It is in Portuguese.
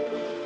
Música